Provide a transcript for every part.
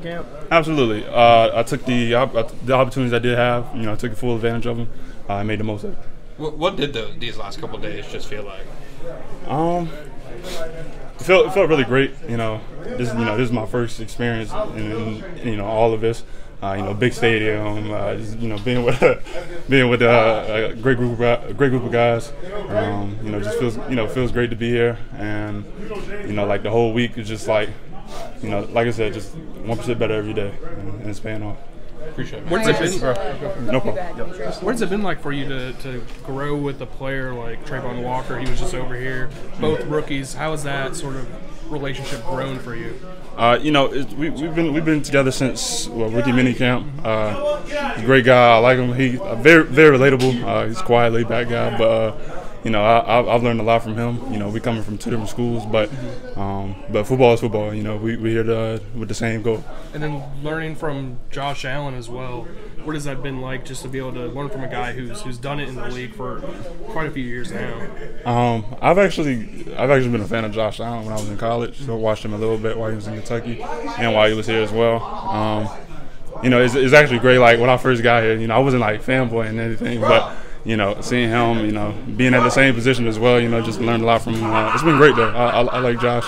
camp? Absolutely. Uh, I took the the opportunities I did have. You know, I took full advantage of them. Uh, I made the most of it. What, what did the, these last couple days just feel like? Um, it felt it felt really great. You know, this you know this is my first experience in, in you know all of this. Uh, you know, big stadium. Uh, just, you know, being with being with uh, a great group of a great group of guys. Um, you know, just feels you know feels great to be here, and you know, like the whole week is just like you know, like I said, just one percent better every day, and, and it's paying off. Appreciate it. What's it been? No problem. What's it been like for you to, to grow with a player like Travon Walker? He was just over here, both rookies. How has that sort of relationship grown for you? Uh, you know, it, we, have been we've been together since well, rookie minicamp. Uh, he's a great guy. I like him. He uh, very very relatable. Uh, he's a quiet, laid back guy, but uh, you know, I, have learned a lot from him. You know, we coming from two different schools, but um, but football is football. You know, we we here to, with the same goal. And then learning from Josh Allen as well. What has that been like, just to be able to learn from a guy who's who's done it in the league for quite a few years now? Um, I've actually I've actually been a fan of Josh Allen when I was in college. So I watched him a little bit while he was in Kentucky and while he was here as well. Um, you know, it's, it's actually great. Like when I first got here, you know, I wasn't like fanboy and anything, but you know, seeing him, you know, being at the same position as well, you know, just learned a lot from him. Uh, it's been great though. I, I, I like Josh.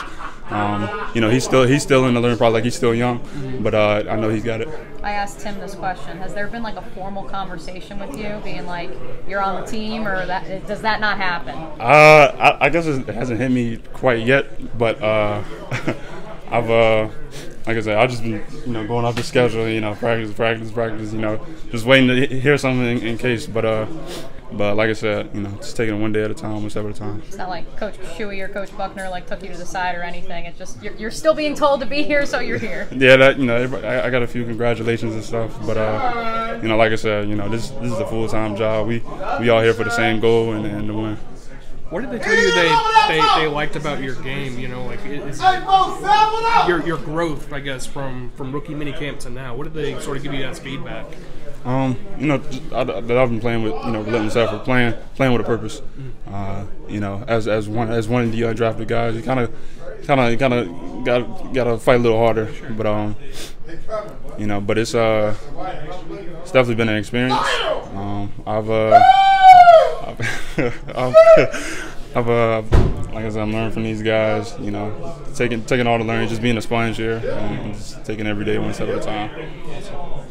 Um, you know, he's still he's still in the learning process. Like he's still young, but uh, I know he's got it. I asked Tim this question: Has there been like a formal conversation with you, being like you're on the team, or that does that not happen? Uh, I, I guess it hasn't hit me quite yet, but uh, I've uh, like I said, I've just been you know going off the schedule, you know, practice, practice, practice, you know, just waiting to hear something in, in case. But uh, but like I said, you know, just taking it one day at a time, one step at a time. It's not like Coach Shuey or Coach Buckner like took you to the side or anything. It's just you're, you're still being told to be here, so you're here. yeah, that you know, I, I, got a few congratulations and stuff, but uh, you know, like I said, you know, this this is a full time job. We we all here for the same goal and, and to win. What did they tell you they, they, they liked about your game? You know, like is your your growth, I guess, from from rookie minicamp to now. What did they sort of give you as feedback? Um, you know, I, that I've been playing with, you know, relentless effort, playing playing with a purpose. Uh, you know, as as one as one of the undrafted guys, you kind of kind of kind of got got to fight a little harder. But um, you know, but it's uh, it's definitely been an experience. Um, I've uh. I've, I've uh, like I said, I'm learning from these guys. You know, taking taking all the learning, just being a sponge here, and just taking every day one step at a time.